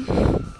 aqui.